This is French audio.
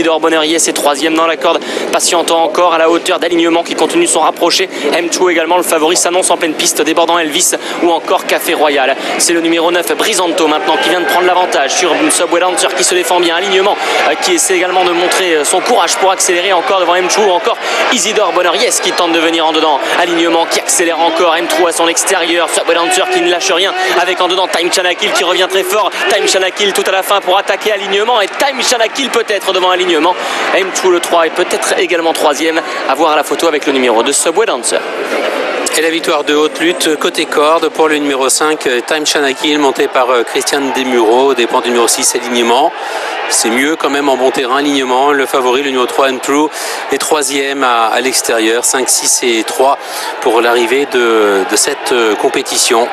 Isidore Bonheur-Yes est troisième dans la corde, patientant encore à la hauteur d'alignement qui continue de s'en rapprocher. M2 également, le favori s'annonce en pleine piste, débordant Elvis ou encore Café Royal. C'est le numéro 9, Brisanto maintenant, qui vient de prendre l'avantage sur Subway Dancer qui se défend bien. Alignement euh, qui essaie également de montrer euh, son courage pour accélérer encore devant M2 ou encore Isidore Bonheur-Yes qui tente de venir en dedans? Alignement qui accélère encore, M2 à son extérieur, Subway Dancer qui ne lâche rien avec en dedans Time Chanakil qui revient très fort. Time Chanakil tout à la fin pour attaquer alignement et Time Chanakil peut-être devant alignement. M2 le 3 est peut-être également troisième à voir la photo avec le numéro de Subway Dancer. Et la victoire de haute lutte côté corde pour le numéro 5, Time Chanakil, monté par euh, Christiane Desmureaux, dépend du numéro 6, alignement. C'est mieux quand même en bon terrain, alignement. Le favori, le numéro 3, True, est troisième à, à l'extérieur, 5, 6 et 3 pour l'arrivée de, de cette euh, compétition.